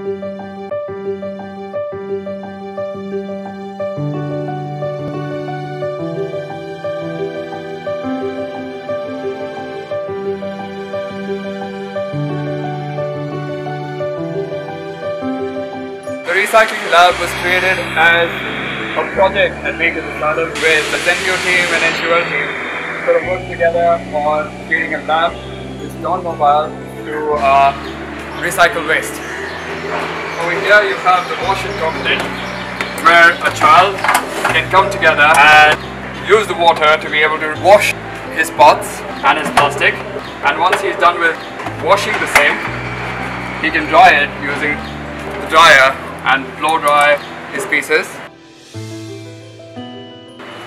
The Recycling Lab was created as a project at Makers Asylum with the Xynteo team and NGL team sort of worked together on creating a lab which is non-mobile to uh, recycle waste. Over here you have the washing component where a child can come together and use the water to be able to wash his pots and his plastic and once he's done with washing the same he can dry it using the dryer and blow dry his pieces.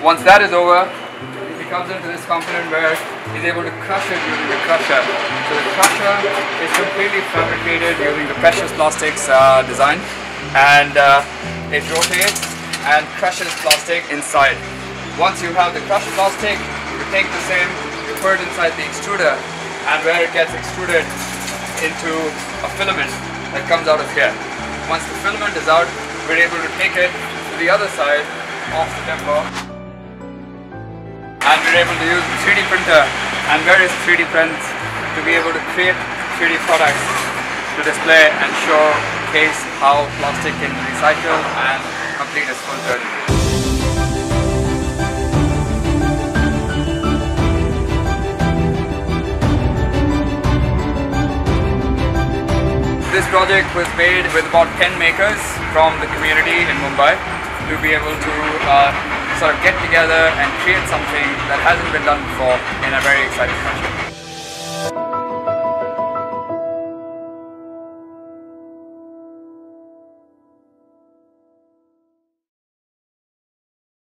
Once that is over, comes into this component where he's able to crush it using the crusher. So the crusher is completely fabricated using the precious plastics uh, design and uh, it rotates and crushes plastic inside. Once you have the crushed plastic, you take the same, you put it inside the extruder and where it gets extruded into a filament that comes out of here. Once the filament is out, we're able to take it to the other side of the and we're able to use the 3D printer and various 3D prints to be able to create 3D products to display and showcase how plastic can recycle and complete its full journey. This project was made with about 10 makers from the community in Mumbai to be able to uh, sort of get together and create something that hasn't been done before in a very exciting project.